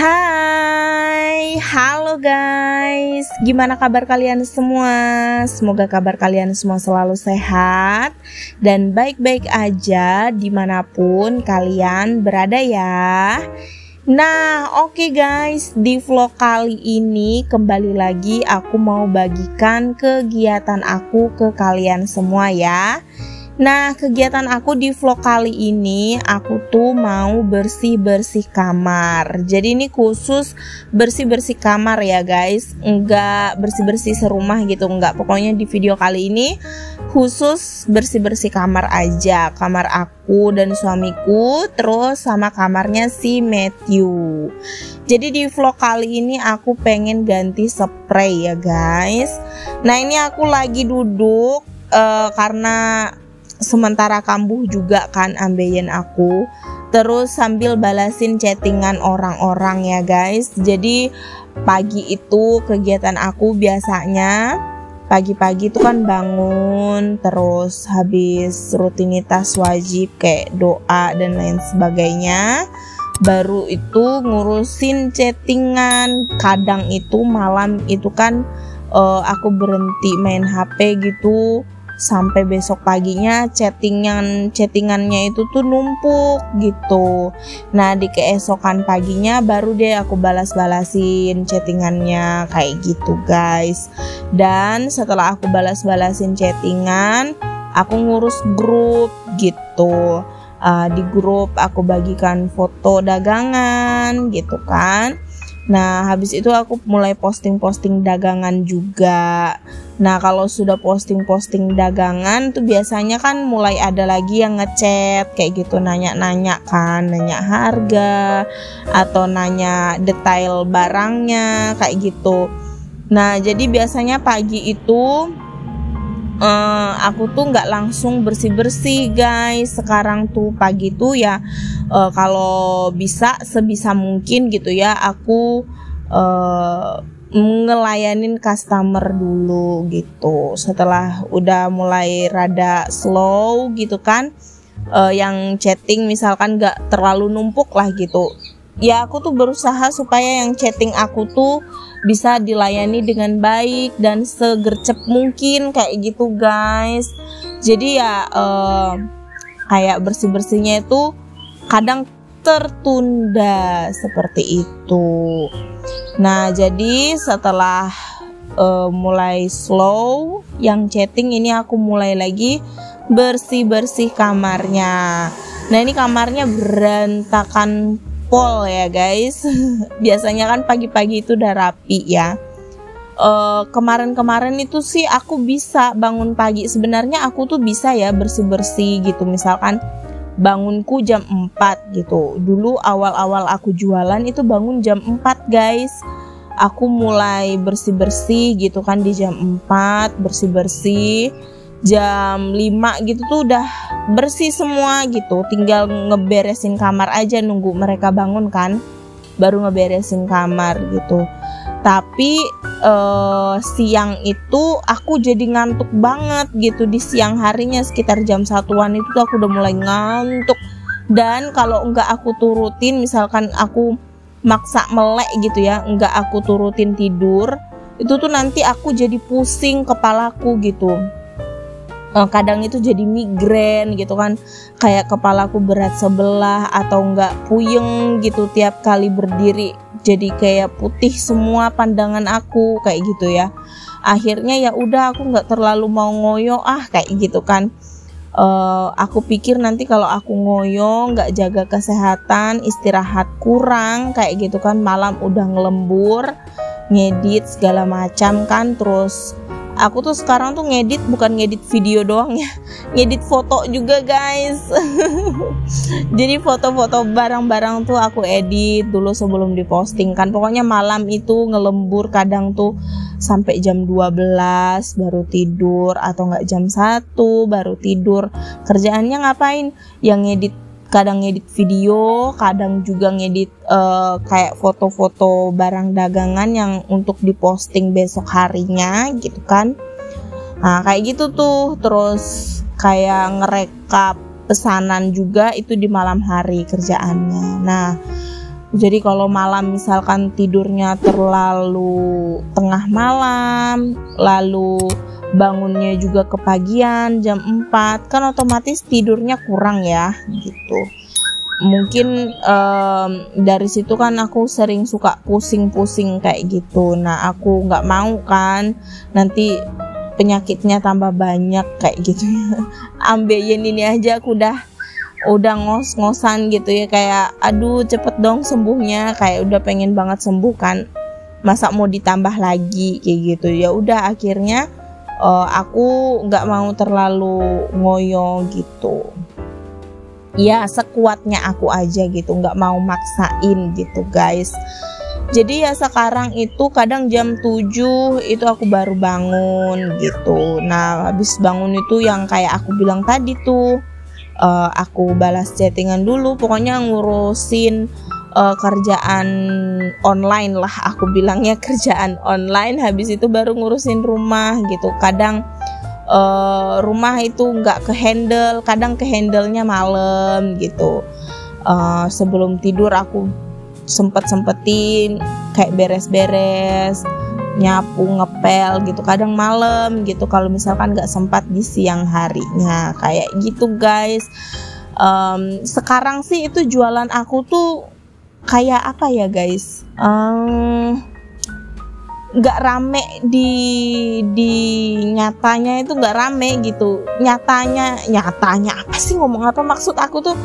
Hai, halo guys. Gimana kabar kalian semua? Semoga kabar kalian semua selalu sehat Dan baik-baik aja di mana pun kalian berada ya. Nah oke okay guys Di vlog kali ini kembali lagi aku mau bagikan kegiatan aku ke kalian semua ya Nah, kegiatan aku di vlog kali ini aku tuh mau bersih-bersih kamar. Jadi ini khusus bersih-bersih kamar ya, guys. Enggak bersih-bersih serumah gitu, enggak. Pokoknya di video kali ini khusus bersih-bersih kamar aja. Kamar aku dan suamiku, terus sama kamarnya si Matthew. Jadi di vlog kali ini aku pengen ganti spray ya, guys. Nah, ini aku lagi duduk uh, karena sementara kambuh juga kan ambeien aku. Terus sambil balasin chattingan orang-orang ya guys. Jadi pagi itu kegiatan aku biasanya pagi-pagi itu kan bangun terus habis rutinitas wajib kayak doa dan lain sebagainya. Baru itu ngurusin chattingan. Kadang itu malam itu kan uh, aku berhenti main HP gitu sampai besok paginya chattingan chattingannya itu tuh numpuk gitu. Nah di keesokan paginya baru deh aku balas-balasin chattingannya kayak gitu guys. Dan setelah aku balas-balasin chattingan aku ngurus grup gitu. Uh, di grup aku bagikan foto dagangan gitu kan Nah, habis itu aku mulai posting-posting dagangan juga. Nah, kalau sudah posting-posting dagangan tuh biasanya kan mulai ada lagi yang ngechat kayak gitu nanya-nanya kan, nanya harga atau nanya detail barangnya kayak gitu. Nah, jadi biasanya pagi itu uh, aku tuh nggak langsung bersih bersih guys. Sekarang tuh pagi tuh ya uh, kalau bisa sebisa mungkin gitu ya aku uh, ngelayanin customer dulu gitu. Setelah udah mulai rada slow gitu kan uh, yang chatting misalkan nggak terlalu numpuk lah gitu ya aku tuh berusaha supaya yang chatting aku tuh bisa dilayani dengan baik dan segercep mungkin kayak gitu guys. Jadi ya uh, kayak bersih bersihnya itu kadang tertunda seperti itu. Nah jadi setelah uh, mulai slow yang chatting ini aku mulai lagi bersih bersih kamarnya. Nah ini kamarnya berantakan pol ya guys. Biasanya kan pagi-pagi itu udah rapi ya. Kemarin kemarin-kemarin itu sih aku bisa bangun pagi. Sebenarnya aku tuh bisa ya bersih-bersih gitu. Misalkan bangunku jam 4 gitu. Dulu awal-awal aku jualan itu bangun jam 4 guys. Aku mulai bersih-bersih gitu kan di jam 4 bersih-bersih jam 5 gitu tuh udah bersih semua gitu. Tinggal ngeberesin kamar aja nunggu mereka bangun kan. Baru ngeberesin kamar gitu. Tapi uh, siang itu aku jadi ngantuk banget gitu di siang harinya. Sekitar jam satuan itu tuh aku udah mulai ngantuk. Dan kalau enggak aku turutin misalkan aku maksa melek gitu ya enggak aku turutin tidur itu tuh nanti aku jadi pusing kepalaku gitu uh, kadang itu jadi migrain gitu kan. Kayak kepalaku berat sebelah atau enggak puyeng gitu tiap kali berdiri. Jadi kayak putih semua pandangan aku kayak gitu ya. Akhirnya ya udah aku nggak terlalu mau ngoyo ah kayak gitu kan. Uh, aku pikir nanti kalau aku ngoyo nggak jaga kesehatan istirahat kurang kayak gitu kan. Malam udah ngelembur ngedit segala macam kan. Terus aku tuh sekarang tuh ngedit bukan ngedit video doang ya. Ngedit foto juga guys. Jadi foto-foto barang-barang tuh aku edit dulu sebelum diposting kan. Pokoknya malam itu ngelembur kadang tuh sampai jam 12 baru tidur atau enggak jam 1 baru tidur. Kerjaannya ngapain? Yang ngedit kadang ngedit video, kadang juga ngedit uh, kayak foto-foto barang dagangan yang untuk diposting besok harinya gitu kan. Nah, kayak gitu tuh. Terus kayak ngerekap pesanan juga itu di malam hari kerjaannya. Nah, Jadi kalau malam misalkan tidurnya terlalu tengah malam, lalu bangunnya juga kepagian jam 4, kan otomatis tidurnya kurang ya gitu. Mungkin um, dari situ kan aku sering suka pusing-pusing kayak gitu. Nah aku nggak mau kan nanti penyakitnya tambah banyak kayak gitu ya. Ambeien ini aja aku udah udah ngos-ngosan gitu ya kayak aduh cepet dong sembuhnya kayak udah pengen banget sembuh kan masa mau ditambah lagi kayak gitu ya udah akhirnya uh, aku nggak mau terlalu ngoyo gitu. Ya sekuatnya aku aja gitu nggak mau maksain gitu guys. Jadi ya sekarang itu kadang jam 7 itu aku baru bangun gitu. Nah habis bangun itu yang kayak aku bilang tadi tuh uh, aku balas chattingan dulu pokoknya ngurusin uh, kerjaan online lah aku bilangnya kerjaan online. Habis itu baru ngurusin rumah gitu. Kadang uh, rumah itu nggak ke handle kadang ke handlenya malam gitu. Uh, sebelum tidur aku sempet sempetin kayak beres-beres nyapu ngepel gitu. Kadang malam gitu kalau misalkan nggak sempat di siang harinya. Kayak gitu guys. Um, sekarang sih itu jualan aku tuh kayak apa ya guys? Nggak um, rame di di nyatanya itu nggak rame gitu. Nyatanya nyatanya apa sih ngomong apa? Maksud aku tuh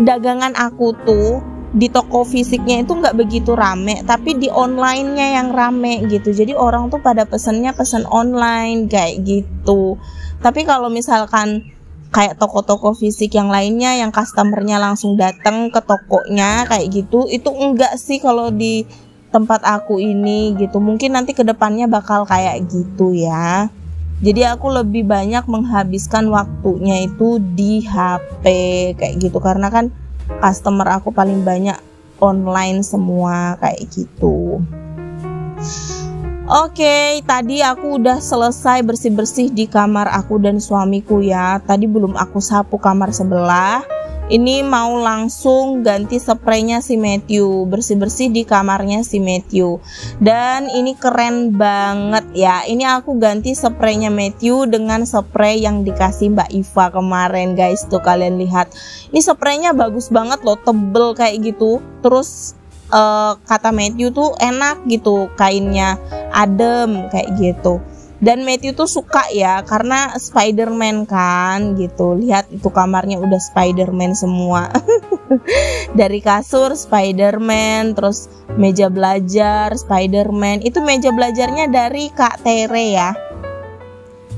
dagangan aku tuh di toko fisiknya itu nggak begitu rame tapi di onlinenya yang rame gitu. Jadi orang tuh pada pesennya pesen online kayak gitu. Tapi kalau misalkan kayak toko-toko fisik yang lainnya yang customernya langsung datang ke tokonya kayak gitu. Itu enggak sih kalau di tempat aku ini gitu. Mungkin nanti ke depannya bakal kayak gitu ya. Jadi aku lebih banyak menghabiskan waktunya itu di HP kayak gitu. Karena kan customer aku paling banyak online semua kayak gitu. Oke, okay, tadi aku udah selesai bersih-bersih di kamar aku dan suamiku ya. Tadi belum aku sapu kamar sebelah. Ini mau langsung ganti spraynya si Matthew. Bersih-bersih di kamarnya si Matthew. Dan ini keren banget ya. Ini aku ganti spraynya Matthew dengan spray yang dikasih Mbak Iva kemarin guys. Tuh kalian lihat. Ini spraynya bagus banget loh tebel kayak gitu. Terus uh, kata Matthew tuh enak gitu kainnya adem kayak gitu. Dan Matthew tuh suka ya karena Spider-Man kan gitu. Lihat itu kamarnya udah Spider-Man semua. Dari kasur Spider-Man terus meja belajar Spider-Man. Itu meja belajarnya dari Kak Tere ya.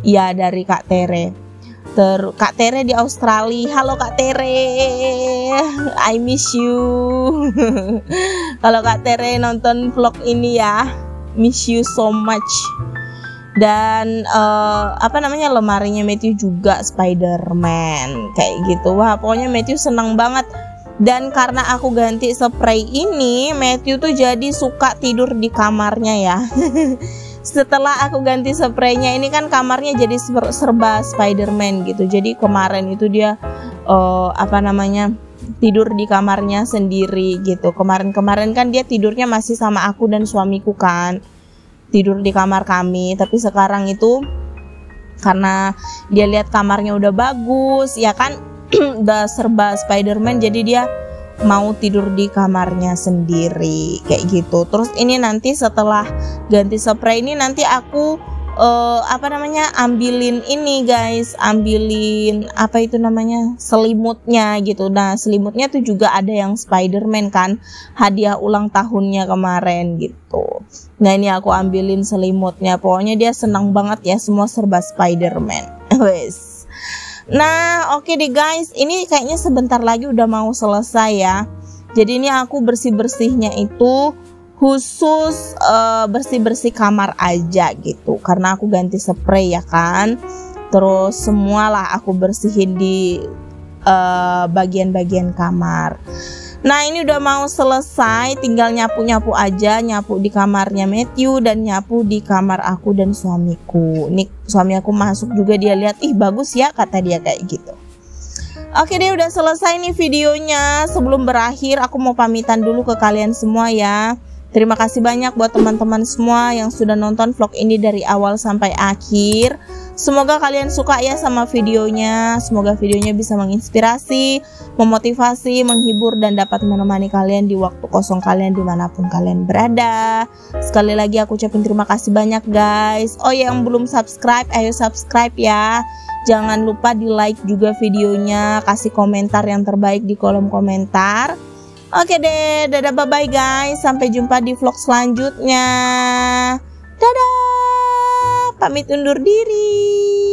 Iya dari Kak Tere Ter Kak Tere di Australia. Halo Kak Tere, I miss you. Kalau Kak Tere nonton vlog ini ya, miss you so much. Dan uh, apa namanya lemarinya Matthew juga Spider-Man. Kayak gitu. Wah pokoknya Matthew senang banget. Dan karena aku ganti spray ini Matthew tuh jadi suka tidur di kamarnya ya setelah aku ganti spraynya ini kan kamarnya jadi serba Spider-Man gitu. Jadi kemarin itu dia uh, apa namanya tidur di kamarnya sendiri gitu. Kemarin-kemarin kan dia tidurnya masih sama aku dan suamiku kan. Tidur di kamar kami. Tapi sekarang itu karena dia lihat kamarnya udah bagus ya kan udah serba Spiderman jadi dia mau tidur di kamarnya sendiri kayak gitu. Terus ini nanti setelah ganti spray ini nanti aku uh, apa namanya ambilin ini guys. Ambilin apa itu namanya selimutnya gitu. Nah selimutnya tuh juga ada yang Spiderman kan hadiah ulang tahunnya kemarin gitu. Nah ini aku ambilin selimutnya. Pokoknya dia senang banget ya semua serba Spiderman. Wes nah oke okay deh guys. Ini kayaknya sebentar lagi udah mau selesai ya. Jadi ini aku bersih bersihnya itu khusus uh, bersih-bersih kamar aja gitu. Karena aku ganti spray ya kan. Terus semualah aku bersihin di eh, bagian-bagian uh, kamar Nah ini udah mau selesai. Tinggal nyapu-nyapu aja. Nyapu di kamarnya Matthew dan nyapu di kamar aku dan suamiku. Nih suami aku masuk juga. Dia lihat Ih bagus ya kata dia kayak gitu. Oke deh udah selesai nih videonya. Sebelum berakhir aku mau pamitan dulu ke kalian semua ya. Terima kasih banyak buat teman-teman semua yang sudah nonton vlog ini dari awal sampai akhir Semoga kalian suka ya sama videonya. Semoga videonya bisa menginspirasi, memotivasi, menghibur, dan dapat menemani kalian di waktu kosong kalian di mana pun kalian berada. Sekali lagi aku ucapin terima kasih banyak guys. Oh ya yang belum subscribe, ayo subscribe ya. Jangan lupa di like juga videonya, kasih komentar yang terbaik di kolom komentar. Oke deh, dadah bye bye guys. Sampai jumpa di vlog selanjutnya. Dadah pamit undur diri.